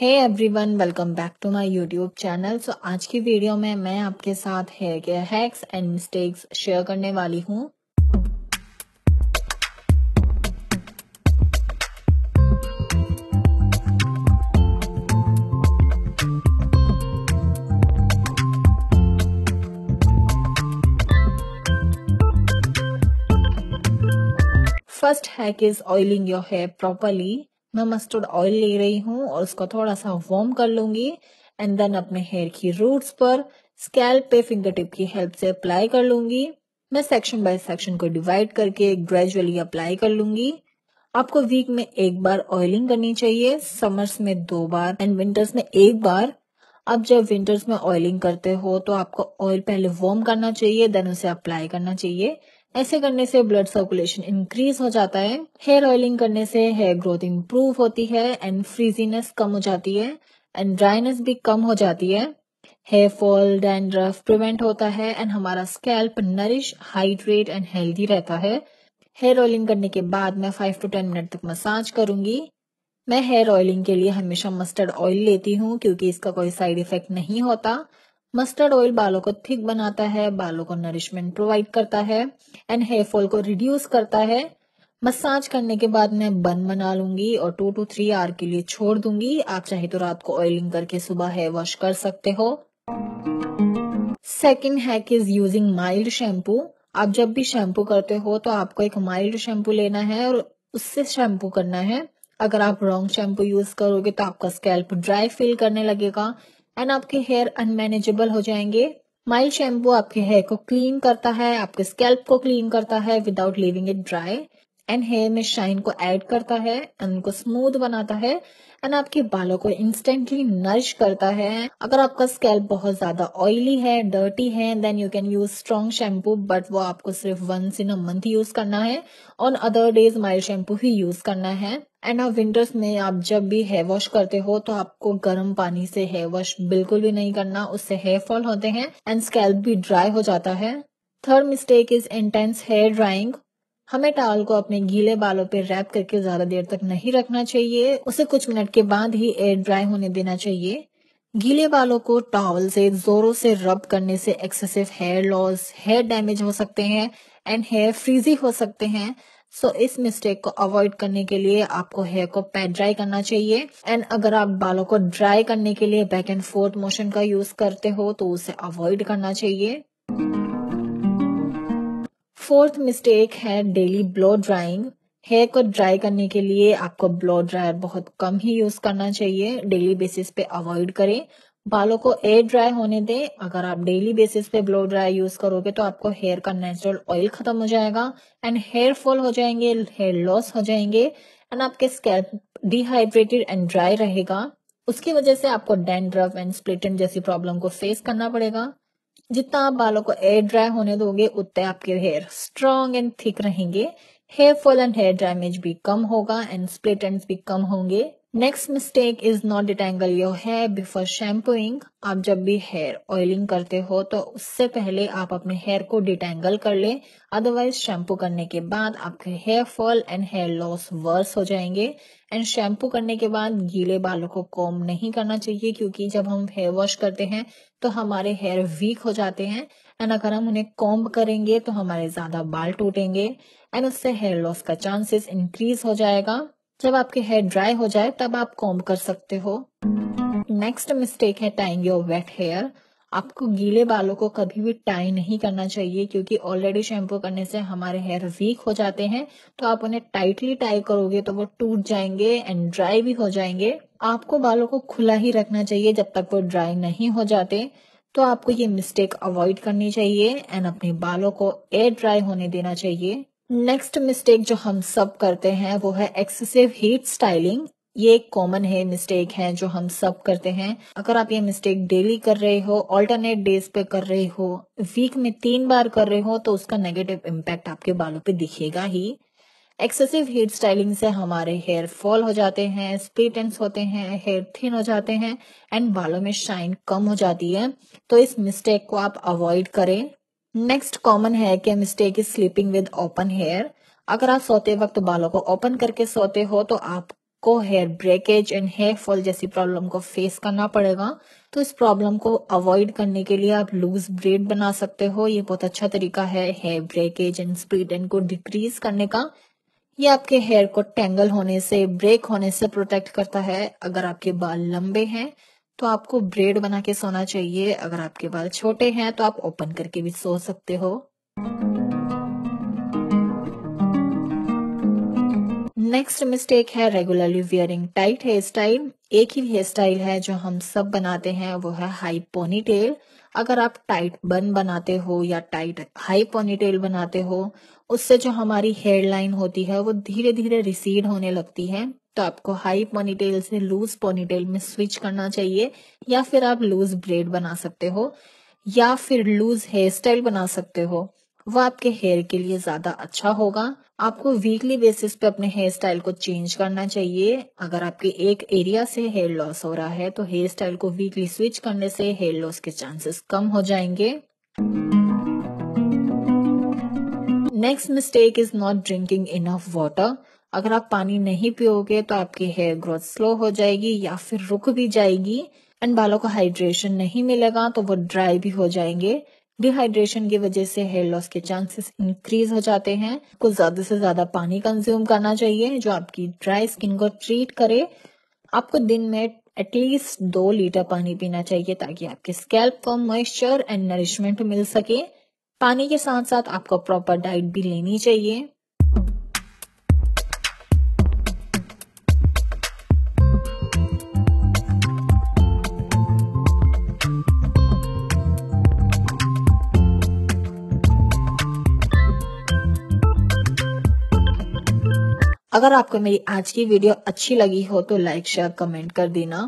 Hey everyone welcome back to my YouTube channel so आज की video में मैं आपके साथ hair care hacks and mistakes share करने वाली हूँ। First hack is oiling your hair properly मैं मस्टर्ड ऑयल ले रही हूँ और उसको थोड़ा सा वार्म कर लूँगी एंड देन अपने हेयर की रूट्स पर स्कैल्प पे फिंगर टिप की हेल्प से अप्लाई कर लूँगी। मैं सेक्शन बाय सेक्शन को डिवाइड करके ग्रेजुअली अप्लाई कर लूँगी। आपको वीक में एक बार ऑयलिंग करनी चाहिए समर्स में दो बार एंड विंटर्स में एक बार। अब जब विंटर्स में ऑयलिंग करते हो तो आपको ऑयल पहले वार्म करना चाहिए देन उसे अप्लाई करना चाहिए। ऐसे करने से ब्लड सर्कुलेशन इंक्रीज हो जाता है हेयर ऑयलिंग करने से हेयर ग्रोथ इंप्रूव होती है एंड फ्रीजीनेस कम हो जाती है एंड ड्राइनेस भी कम हो जाती है। हेयर फॉल डैंड्रफ प्रिवेंट होता है एंड हमारा scalp nourish hydrate and healthy रहता है। हेयर ऑयलिंग करने के बाद मैं फाइव टू टेन मिनट तक मसाज करूँगी। मैं हेयर ऑयलिंग के लिए हमेशा मस्टर्ड ऑयल लेती हूँ, क्योंकि इसका कोई साइड इफ़ेक्ट नहीं होता। मस्टर्ड ऑयल बालों को थिक बनाता है, बालों को नरिशमेंट प्रोवाइड करता है एंड हेयर फॉल को रिड्यूस करता है। मसाज करने के बाद मैं बन बना लूँगी और टू टू थ्री आवर के लिए छोड़ दूँगी। आप चाहे तो रात को ऑयलिंग करके सुबह हेयर वॉश कर सकते हो। Second hack is using mild shampoo आप जब भी शैम्पू करते हो तो आपको एक माइल्ड शैम्पू लेना है और उससे शैम्पू करना है। अगर आप रॉन्ग शैम्पू यूज़ करोगे तो आपका स्कैल्प ड्राई फील करने लगेगा। एंड आपके हेयर अनमैनेजेबल हो जाएँगे। माइल्ड शैम्पू आपके हेयर को क्लीन करता है, आपके स्कैल्प को क्लीन करता है without leaving it dry and hair में शाइन को ऐड करता है एंड उनको स्मूथ बनाता है एंड आपके बालों को इंस्टेंटली नरिश करता है। अगर आपका स्कैल्प बहुत ज़्यादा ऑयली है डर्टी है then you can use strong shampoo but वो आपको सिर्फ़ once in a month use करना है। On other days mild shampoo he use करना है। एंड आप विंटर्स में आप जब भी हेयर वॉश करते हो तो आपको गर्म पानी से हेयर वॉश बिल्कुल भी नहीं करना। उससे हेयर फॉल होते हैं एंड स्कैल्प भी ड्राई हो जाता है। Third mistake is intense hair drying हमें टावल को अपने गीले बालों पर रैप करके ज़्यादा देर तक नहीं रखना चाहिए। उसे कुछ मिनट के बाद ही एयर ड्राई होने देना चाहिए। गीले बालों को टॉवल से, जोरों से रब करने से excessive hair loss hair damage हो सकते हैं एंड हेयर फ्रीजी हो सकते हैं। सो so, इस मिस्टेक को अवॉइड करने के लिए आपको हेयर को पैड ड्राई करना चाहिए। एंड अगर आप बालों को ड्राई करने के लिए बैक एंड फोर्थ मोशन का यूज़ करते हो तो उसे अवॉइड करना चाहिए। फोर्थ मिस्टेक है डेली ब्लो ड्राइंग हेयर को ड्राई करने के लिए आपको ब्लो ड्रायर बहुत कम ही यूज़ करना चाहिए। डेली बेसिस पे अवॉइड करें। बालों को एयर ड्राई होने दें। अगर आप डेली बेसिस पे ब्लो ड्राई यूज़ करोगे तो आपको हेयर का नेचुरल ऑयल खत्म हो जाएगा एंड हेयर फॉल हो जाएँगे हेयर लॉस हो जाएँगे एंड आपके स्कैल्प डिहाइड्रेटेड एंड ड्राई रहेगा। उसकी वजह से आपको डेंड्रफ एंड स्प्लिटन जैसी प्रॉब्लम को फेस करना पड़ेगा। जितना आप बालों को एयर ड्राई होने दोगे, उतने आपके हेयर स्ट्रॉन्ग एंड थिक रहेंगे। Hair fall and hair damage भी कम होगा एंड स्प्लिट भी कम होंगे। Next mistake is not detangle your hair before shampooing आप जब भी हेयर ऑयलिंग करते हो तो उससे पहले आप अपने हेयर को डिटेंगल कर ले। अदरवाइज़ शैम्पू करने के बाद आपके hair fall and hair loss worse हो जाएँगे। एंड शैम्पू करने के बाद गीले बालों को कॉम नहीं करना चाहिए, क्योंकि जब हम हेयर वॉश करते हैं तो हमारे हेयर वीक हो जाते हैं। एंड अगर हम उन्हें कॉम्ब करेंगे तो हमारे ज़्यादा बाल टूटेंगे। एंड उससे हेयर लॉस का चांसेस इंक्रीज हो जाएगा। जब आपके हेयर ड्राई हो जाए, तब आप कॉम्ब कर सकते हो। नेक्स्ट मिस्टेक है टाइंग योर वेट हेयर आपको गीले बालों को कभी भी टाई नहीं करना चाहिए, क्योंकि ऑलरेडी शैम्पू करने से हमारे हेयर वीक हो जाते हैं। तो आप उन्हें टाइटली टाई करोगे तो वो टूट जाएँगे एंड ड्राई भी हो जाएँगे। आपको बालों को खुला ही रखना चाहिए जब तक वो ड्राई नहीं हो जाते। तो आपको ये मिस्टेक अवॉइड करनी चाहिए एंड अपने बालों को एयर ड्राई होने देना चाहिए। नेक्स्ट मिस्टेक जो हम सब करते हैं वो है एक्सेसिव हीट स्टाइलिंग ये एक कॉमन है मिस्टेक है जो हम सब करते हैं. अगर आप ये मिस्टेक डेली कर रहे हो ऑल्टरनेट डेज़ पे कर रहे हो वीक में तीन बार कर रहे हो तो उसका नेगेटिव इम्पैक्ट आपके बालों पे दिखेगा ही. एक्सेसिव हीट स्टाइलिंग से हमारे हेयर फॉल हो जाते हैं स्प्लिट होते हैं हेयर थिन हो जाते हैं एंड बालों में शाइन कम हो जाती है. तो इस मिस्टेक को आप अवॉइड करें. नेक्स्ट कॉमन है कि mistake is sleeping with open hair अगर आप सोते वक्त बालों को ओपन करके सोते हो तो आप आपको hair breakage and hair fall जैसी प्रॉब्लम को फेस करना पड़ेगा। तो इस प्रॉब्लम को अवॉइड करने के लिए आप लूज ब्रेड बना सकते हो। ये बहुत अच्छा तरीका है hair breakage and split end को डिक्रीज करने का। ये आपके हेयर को टेंगल होने से ब्रेक होने से प्रोटेक्ट करता है अगर आपके बाल लंबे हैं। तो आपको ब्रेड बना के सोना चाहिए। अगर आपके बाल छोटे हैं तो आप ओपन करके भी सो सकते हो। नेक्स्ट मिस्टेक है regularly wearing tight hair style एक ही हेयर स्टाइल है जो हम सब बनाते हैं, वो है हाई पोनी टेल अगर आप टाइट बन बनाते हो या टाइट हाई पोनी टेल बनाते हो, उससे जो हमारी हेयर लाइन होती है, वो धीरे धीरे रिसीड होने लगती है। तो आपको हाई पोनीटेल से लूज पोनीटेल में स्विच करना चाहिए, या फिर आप लूज ब्रेड बना सकते हो, या फिर लूज हेयर स्टाइल बना सकते हो। वो आपके हेयर के लिए ज़्यादा अच्छा होगा। आपको वीकली बेसिस पे अपने हेयर स्टाइल को चेंज करना चाहिए। अगर आपके एक एरिया से हेयर लॉस हो रहा है तो हेयर स्टाइल को वीकली स्विच करने से हेयर लॉस के चांसेस कम हो जाएँगे। Next mistake is not drinking enough water अगर आप पानी नहीं पियोगे तो आपकी हेयर ग्रोथ स्लो हो जाएगी या फिर रुक भी जाएगी। एंड बालों को हाइड्रेशन नहीं मिलेगा तो वो ड्राई भी हो जाएँगे। डिहाइड्रेशन की वजह से हेयर लॉस के चांसेस इंक्रीज हो जाते हैं। कुछ ज़्यादा से ज़्यादा पानी कंज्यूम करना चाहिए जो आपकी ड्राई स्किन को ट्रीट करे। आपको दिन में एटलीस्ट दो लीटर पानी पीना चाहिए ताकि आपके स्कैल्प को मॉइस्चर एंड नरिशमेंट मिल सके। पानी के साथ साथ आपको प्रॉपर डाइट भी लेनी चाहिए। अगर आपको मेरी आज की वीडियो अच्छी लगी हो तो लाइक शेयर कमेंट कर देना।